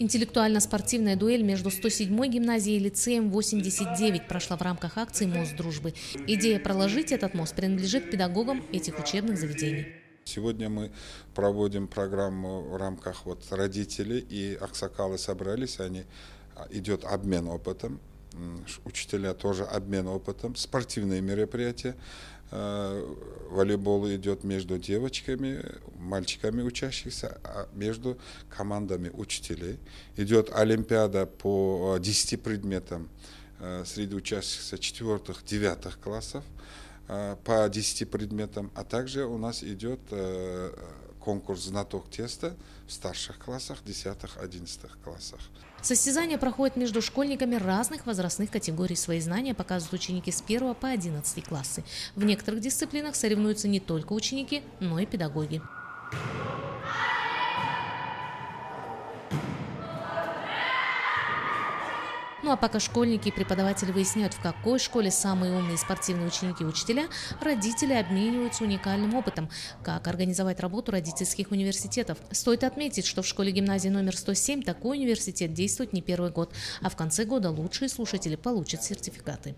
Интеллектуально-спортивная дуэль между 107-й гимназией и лицеем 89 прошла в рамках акции «Мост дружбы». Идея проложить этот мост принадлежит педагогам этих учебных заведений. Сегодня мы проводим программу в рамках вот родителей, и аксакалы собрались, они, а, идет обмен опытом, учителя тоже обмен опытом, спортивные мероприятия. Э, волейбол идет между девочками, мальчиками учащихся, а между командами учителей. Идет олимпиада по 10 э, предметам э, среди учащихся 4-9 классов по 10 предметам, а также у нас идет конкурс «Знаток теста» в старших классах, 10-11 классах. Состязания проходят между школьниками разных возрастных категорий. Свои знания показывают ученики с 1 по 11 классы. В некоторых дисциплинах соревнуются не только ученики, но и педагоги. Ну а пока школьники и преподаватели выясняют, в какой школе самые умные спортивные ученики и учителя, родители обмениваются уникальным опытом, как организовать работу родительских университетов. Стоит отметить, что в школе-гимназии номер 107 такой университет действует не первый год, а в конце года лучшие слушатели получат сертификаты.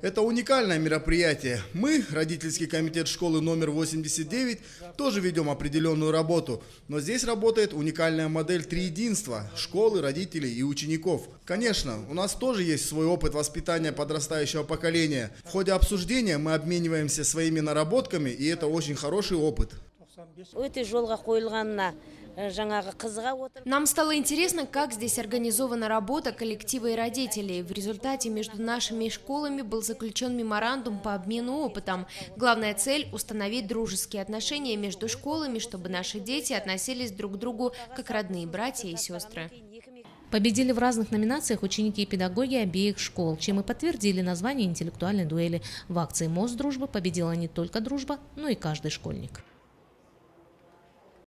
Это уникальное мероприятие. Мы, родительский комитет школы номер 89, тоже ведем определенную работу. Но здесь работает уникальная модель триединства – школы, родителей и учеников. Конечно, у нас тоже есть свой опыт воспитания подрастающего поколения. В ходе обсуждения мы обмениваемся своими наработками, и это очень хороший опыт. Э, Нам стало интересно, как здесь организована работа коллектива и родителей. В результате между нашими школами был заключен меморандум по обмену опытом. Главная цель – установить дружеские отношения между школами, чтобы наши дети относились друг к другу как родные братья и сестры. Победили в разных номинациях ученики и педагоги обеих школ, чем и подтвердили название интеллектуальной дуэли. В акции «Мост дружбы» победила не только дружба, но и каждый школьник.